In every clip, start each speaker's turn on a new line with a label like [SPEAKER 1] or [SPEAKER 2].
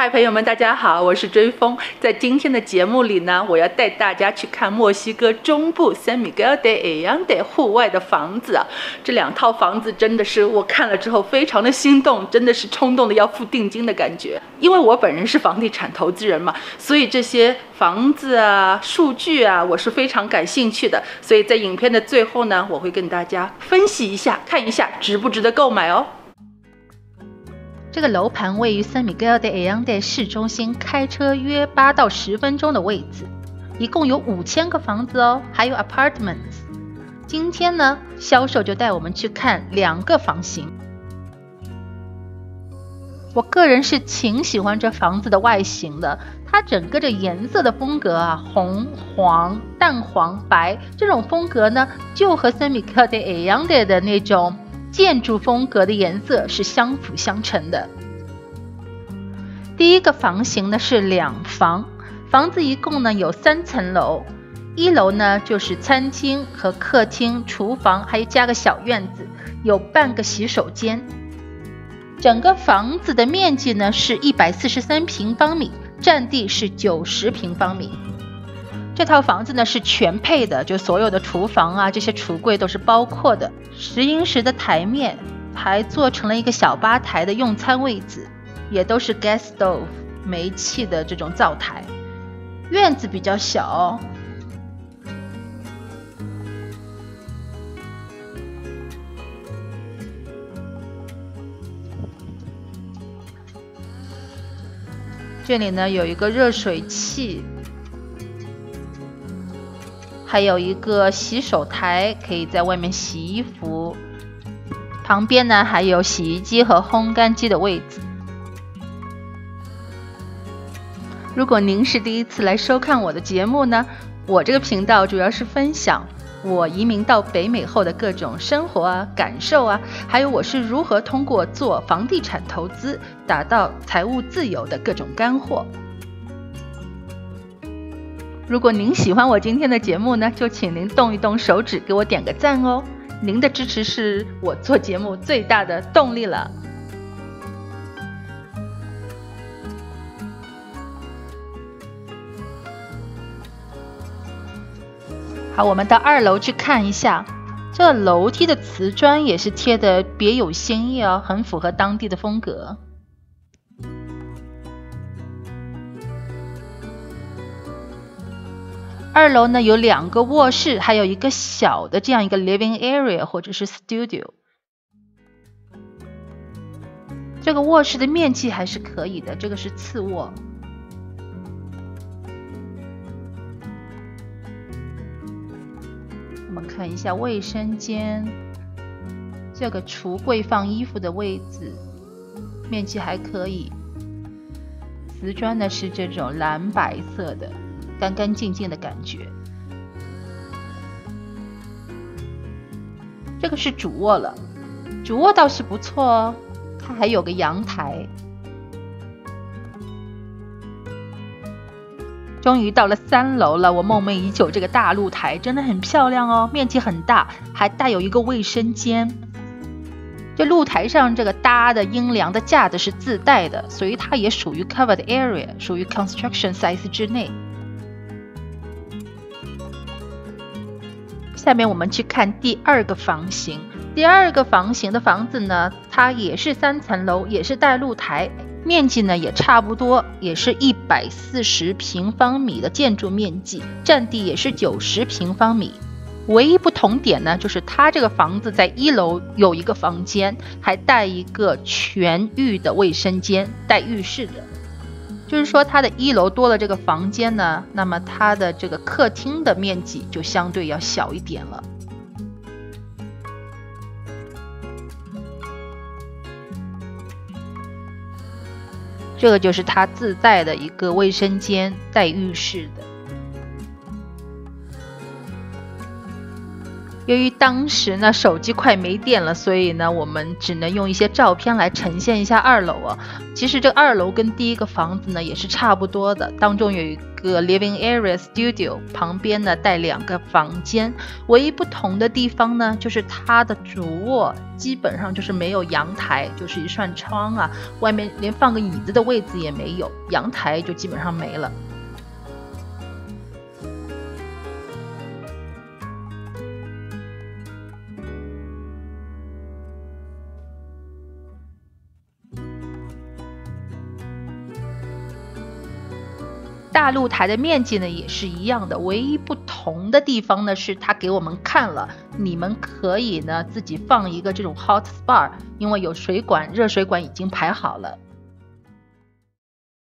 [SPEAKER 1] 嗨，朋友们，大家好，我是追风。在今天的节目里呢，我要带大家去看墨西哥中部 San Miguel de Allende 户外的房子。这两套房子真的是我看了之后非常的心动，真的是冲动的要付定金的感觉。因为我本人是房地产投资人嘛，所以这些房子啊、数据啊，我是非常感兴趣的。所以在影片的最后呢，我会跟大家分析一下，看一下值不值得购买哦。
[SPEAKER 2] 这个楼盘位于 San Miguel de Allende 市中心，开车约八到十分钟的位置，一共有五千个房子哦，还有 apartments。今天呢，销售就带我们去看两个房型。我个人是挺喜欢这房子的外形的，它整个这颜色的风格啊，红、黄、淡黄、白这种风格呢，就和 San Miguel de Allende 的那种。建筑风格的颜色是相辅相成的。第一个房型呢是两房，房子一共呢有三层楼，一楼呢就是餐厅和客厅、厨房，还有加个小院子，有半个洗手间。整个房子的面积呢是一百四十三平方米，占地是九十平方米。这套房子呢是全配的，就所有的厨房啊，这些橱柜都是包括的。石英石的台面，还做成了一个小吧台的用餐位置，也都是 gas stove 煤气的这种灶台。院子比较小，这里呢有一个热水器。还有一个洗手台，可以在外面洗衣服。旁边呢还有洗衣机和烘干机的位置。如果您是第一次来收看我的节目呢，我这个频道主要是分享我移民到北美后的各种生活啊、感受啊，还有我是如何通过做房地产投资达到财务自由的各种干货。如果您喜欢我今天的节目呢，就请您动一动手指，给我点个赞哦！您的支持是我做节目最大的动力了。好，我们到二楼去看一下，这楼梯的瓷砖也是贴的别有新意哦，很符合当地的风格。二楼呢有两个卧室，还有一个小的这样一个 living area 或者是 studio。这个卧室的面积还是可以的，这个是次卧。我们看一下卫生间，这个橱柜放衣服的位置，面积还可以。瓷砖呢是这种蓝白色的。干干净净的感觉。这个是主卧了，主卧倒是不错哦，它还有个阳台。终于到了三楼了，我梦寐已久这个大露台真的很漂亮哦，面积很大，还带有一个卫生间。这露台上这个搭的阴凉的架子是自带的，所以它也属于 covered area，属于 construction size 之内。下面我们去看第二个房型。第二个房型的房子呢，它也是三层楼，也是带露台，面积呢也差不多，也是一百四十平方米的建筑面积，占地也是九十平方米。唯一不同点呢，就是它这个房子在一楼有一个房间，还带一个全浴的卫生间，带浴室的。就是说，它的一楼多了这个房间呢，那么它的这个客厅的面积就相对要小一点了。这个就是它自带的一个卫生间，带浴室的。由于当时呢手机快没电了，所以呢我们只能用一些照片来呈现一下二楼啊。其实这二楼跟第一个房子呢也是差不多的，当中有一个 living area studio，旁边呢带两个房间，唯一不同的地方呢就是它的主卧基本上就是没有阳台，就是一扇窗啊，外面连放个椅子的位置也没有，阳台就基本上没了。大露台的面积呢也是一样的，唯一不同的地方呢是它给我们看了，你们可以呢自己放一个这种 hot spa，因为有水管，热水管已经排好了。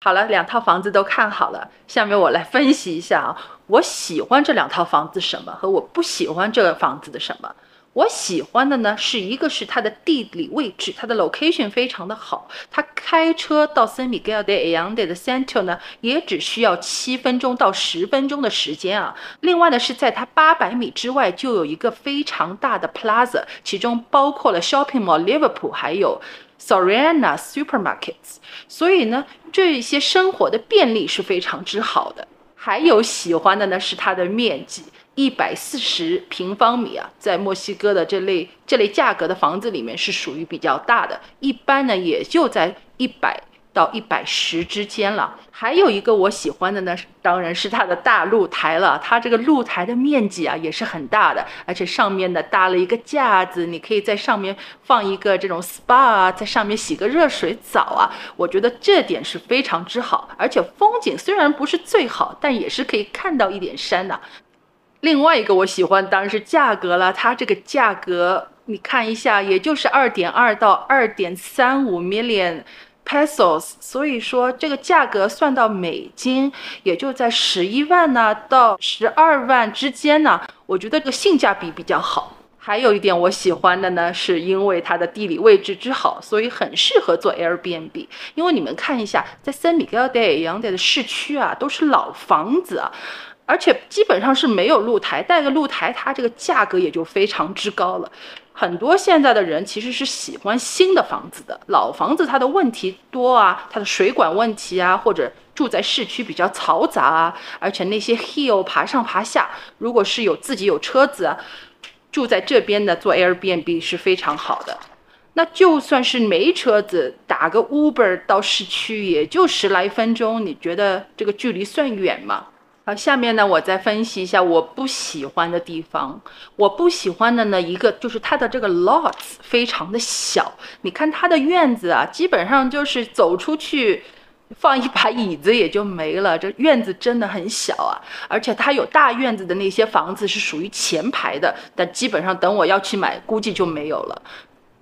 [SPEAKER 1] 好了，两套房子都看好了，下面我来分析一下啊，我喜欢这两套房子什么，和我不喜欢这个房子的什么。我喜欢的呢，是一个是它的地理位置，它的 location 非常的好，它开车到 San Miguel de Allende 的 center 呢，也只需要七分钟到十分钟的时间啊。另外呢，是在它八百米之外就有一个非常大的 plaza，其中包括了 shopping mall Liverpool，还有 Soriana supermarkets，所以呢，这些生活的便利是非常之好的。还有喜欢的呢，是它的面积。一百四十平方米啊，在墨西哥的这类这类价格的房子里面是属于比较大的，一般呢也就在一百到一百十之间了。还有一个我喜欢的呢，当然是它的大露台了。它这个露台的面积啊也是很大的，而且上面呢搭了一个架子，你可以在上面放一个这种 SPA，在上面洗个热水澡啊。我觉得这点是非常之好，而且风景虽然不是最好，但也是可以看到一点山的。另外一个我喜欢当然是价格了，它这个价格你看一下，也就是二点二到二点三五 million pesos，所以说这个价格算到美金也就在十一万呢到十二万之间呢，我觉得这个性价比比较好。还有一点我喜欢的呢，是因为它的地理位置之好，所以很适合做 Airbnb。因为你们看一下，在 San Miguel de Allende 的市区啊，都是老房子啊。而且基本上是没有露台，带个露台，它这个价格也就非常之高了。很多现在的人其实是喜欢新的房子的，老房子它的问题多啊，它的水管问题啊，或者住在市区比较嘈杂啊，而且那些 hill 爬上爬下，如果是有自己有车子，住在这边的做 Airbnb 是非常好的。那就算是没车子，打个 Uber 到市区也就十来分钟，你觉得这个距离算远吗？好，下面呢，我再分析一下我不喜欢的地方。我不喜欢的呢，一个就是它的这个 lots 非常的小。你看它的院子啊，基本上就是走出去放一把椅子也就没了。这院子真的很小啊，而且它有大院子的那些房子是属于前排的，但基本上等我要去买，估计就没有了。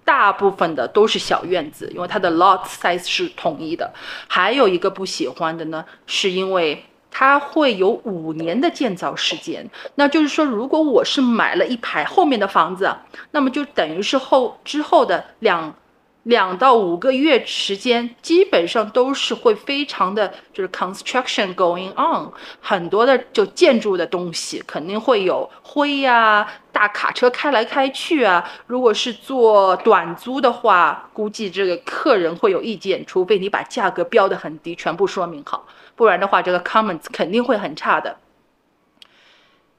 [SPEAKER 1] 大部分的都是小院子，因为它的 lot size 是统一的。还有一个不喜欢的呢，是因为。它会有五年的建造时间，那就是说，如果我是买了一排后面的房子，那么就等于是后之后的两两到五个月时间，基本上都是会非常的，就是 construction going on，很多的就建筑的东西肯定会有灰呀，大卡车开来开去啊。如果是做短租的话，估计这个客人会有意见，除非你把价格标的很低，全部说明好。不然的话，这个 comments 肯定会很差的。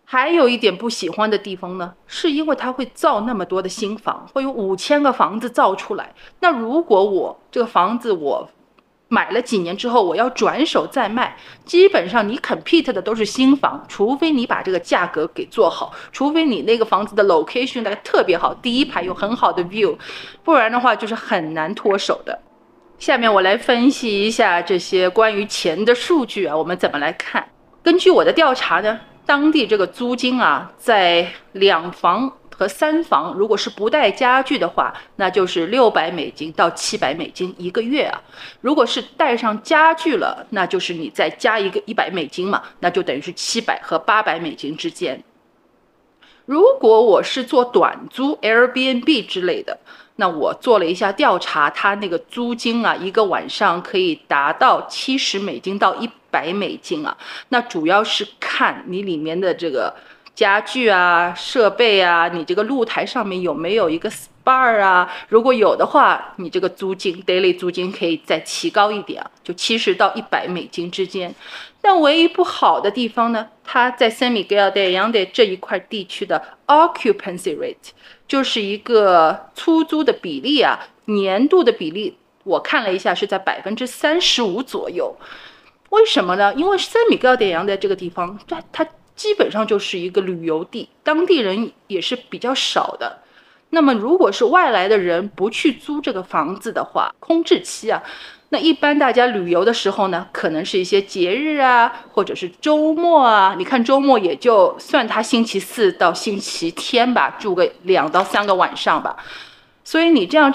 [SPEAKER 1] 还有一点不喜欢的地方呢，是因为它会造那么多的新房，会有五千个房子造出来。那如果我这个房子我买了几年之后，我要转手再卖，基本上你 compete 的都是新房，除非你把这个价格给做好，除非你那个房子的 location 那个特别好，第一排有很好的 view，不然的话就是很难脱手的。下面我来分析一下这些关于钱的数据啊，我们怎么来看？根据我的调查呢，当地这个租金啊，在两房和三房，如果是不带家具的话，那就是六百美金到七百美金一个月啊。如果是带上家具了，那就是你再加一个一百美金嘛，那就等于是七百和八百美金之间。如果我是做短租 Airbnb 之类的。那我做了一下调查，它那个租金啊，一个晚上可以达到七十美金到一百美金啊。那主要是看你里面的这个家具啊、设备啊，你这个露台上面有没有一个 SPA 啊？如果有的话，你这个租金 daily 租金可以再提高一点啊，就七十到一百美金之间。但唯一不好的地方呢，它在 San Miguel de a n d e 这一块地区的 occupancy rate 就是一个出租的比例啊，年度的比例，我看了一下是在百分之三十五左右。为什么呢？因为 San Miguel de a n d e 这个地方，它它。基本上就是一个旅游地，当地人也是比较少的。那么，如果是外来的人不去租这个房子的话，空置期啊，那一般大家旅游的时候呢，可能是一些节日啊，或者是周末啊。你看周末也就算他星期四到星期天吧，住个两到三个晚上吧。所以你这样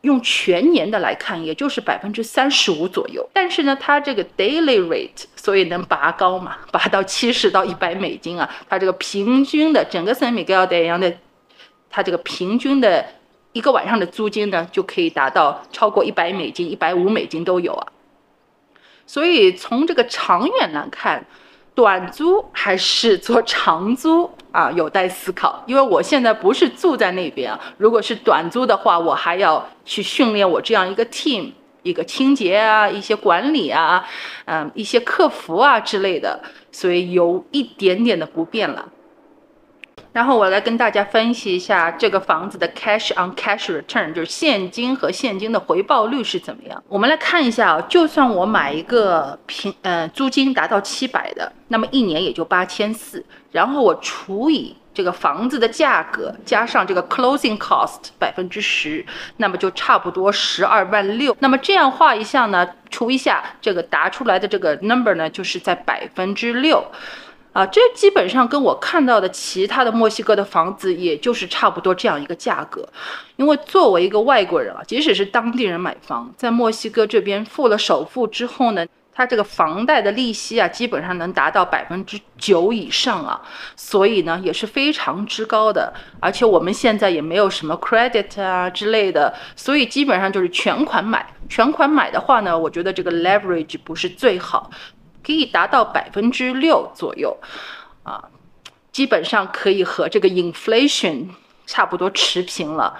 [SPEAKER 1] 用全年的来看，也就是百分之三十五左右。但是呢，它这个 daily rate，所以能拔高嘛，拔到七十到一百美金啊。它这个平均的整个 San Miguel de Allende，它这个平均的一个晚上的租金呢，就可以达到超过一百美金、一百五美金都有啊。所以从这个长远来看，短租还是做长租啊？有待思考。因为我现在不是住在那边啊，如果是短租的话，我还要去训练我这样一个 team，一个清洁啊，一些管理啊，嗯，一些客服啊之类的，所以有一点点的不便了。然后我来跟大家分析一下这个房子的 cash on cash return，就是现金和现金的回报率是怎么样。我们来看一下啊，就算我买一个平，呃，租金达到七百的，那么一年也就八千四，然后我除以这个房子的价格，加上这个 closing cost 百分之十，那么就差不多十二万六。那么这样画一下呢，除一下这个答出来的这个 number 呢，就是在百分之六。啊，这基本上跟我看到的其他的墨西哥的房子，也就是差不多这样一个价格。因为作为一个外国人啊，即使是当地人买房，在墨西哥这边付了首付之后呢，他这个房贷的利息啊，基本上能达到百分之九以上啊，所以呢也是非常之高的。而且我们现在也没有什么 credit 啊之类的，所以基本上就是全款买。全款买的话呢，我觉得这个 leverage 不是最好。可以达到百分之六左右，啊，基本上可以和这个 inflation 差不多持平了。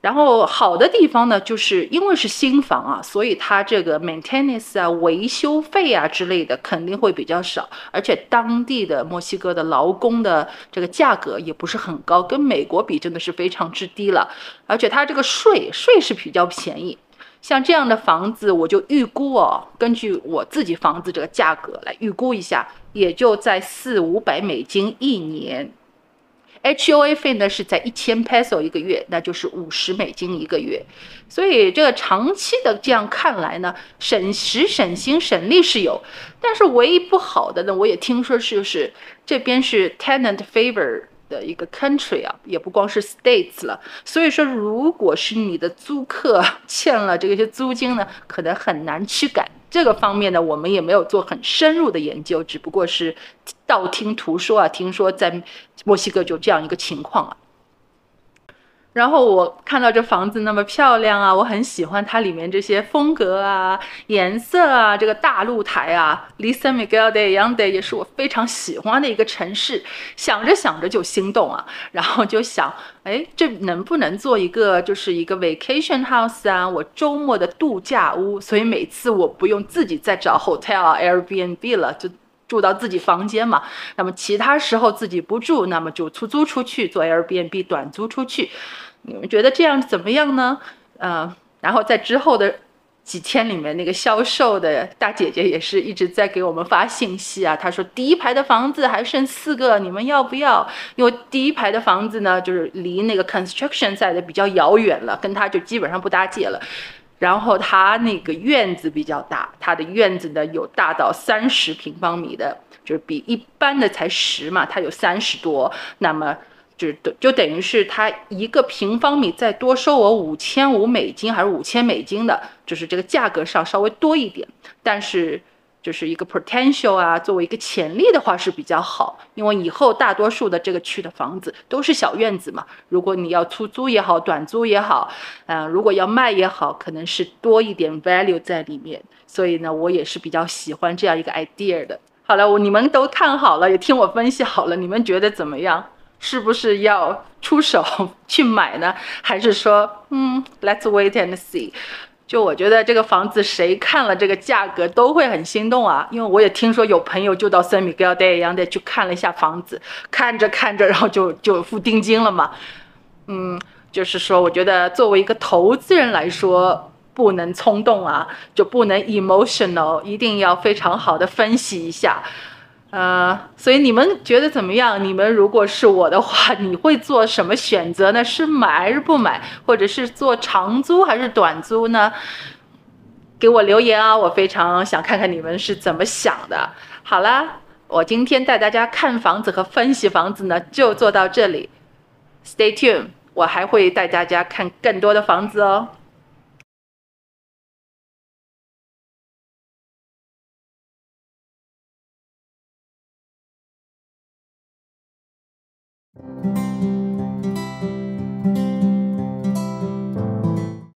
[SPEAKER 1] 然后好的地方呢，就是因为是新房啊，所以它这个 maintenance 啊、维修费啊之类的肯定会比较少，而且当地的墨西哥的劳工的这个价格也不是很高，跟美国比真的是非常之低了。而且它这个税税是比较便宜。像这样的房子，我就预估哦，根据我自己房子这个价格来预估一下，也就在四五百美金一年。HOA 费呢是在一千 peso 一个月，那就是五十美金一个月。所以这个长期的这样看来呢，省时省心省力是有，但是唯一不好的呢，我也听说是就是这边是 tenant favor。的一个 country 啊，也不光是 states 了，所以说，如果是你的租客 欠了这些租金呢，可能很难驱赶。这个方面呢，我们也没有做很深入的研究，只不过是道听途说啊，听说在墨西哥就这样一个情况啊。然后我看到这房子那么漂亮啊，我很喜欢它里面这些风格啊、颜色啊，这个大露台啊。离 San Miguel de Allende 也是我非常喜欢的一个城市，想着想着就心动啊，然后就想，哎，这能不能做一个就是一个 vacation house 啊？我周末的度假屋，所以每次我不用自己再找 hotel、Airbnb 了，就住到自己房间嘛。那么其他时候自己不住，那么就出租出去做 Airbnb 短租出去。你们觉得这样怎么样呢？呃，然后在之后的几天里面，那个销售的大姐姐也是一直在给我们发信息啊。她说第一排的房子还剩四个，你们要不要？因为第一排的房子呢，就是离那个 construction site 比较遥远了，跟她就基本上不搭界了。然后它那个院子比较大，它的院子呢有大到三十平方米的，就是比一般的才十嘛，它有三十多。那么就等就等于是他一个平方米再多收我五千五美金还是五千美金的，就是这个价格上稍微多一点，但是就是一个 potential 啊，作为一个潜力的话是比较好，因为以后大多数的这个区的房子都是小院子嘛，如果你要出租也好，短租也好，嗯，如果要卖也好，可能是多一点 value 在里面，所以呢，我也是比较喜欢这样一个 idea 的。好了，我你们都看好了，也听我分析好了，你们觉得怎么样？是不是要出手 去买呢？还是说，嗯，Let's wait and see？就我觉得这个房子谁看了这个价格都会很心动啊，因为我也听说有朋友就到 San Miguel de a n d 去看了一下房子，看着看着，然后就就付定金了嘛。嗯，就是说，我觉得作为一个投资人来说，不能冲动啊，就不能 emotional，一定要非常好的分析一下。呃，所以你们觉得怎么样？你们如果是我的话，你会做什么选择呢？是买还是不买，或者是做长租还是短租呢？给我留言啊，我非常想看看你们是怎么想的。好啦，我今天带大家看房子和分析房子呢，就做到这里。Stay tuned，我还会带大家看更多的房子哦。Música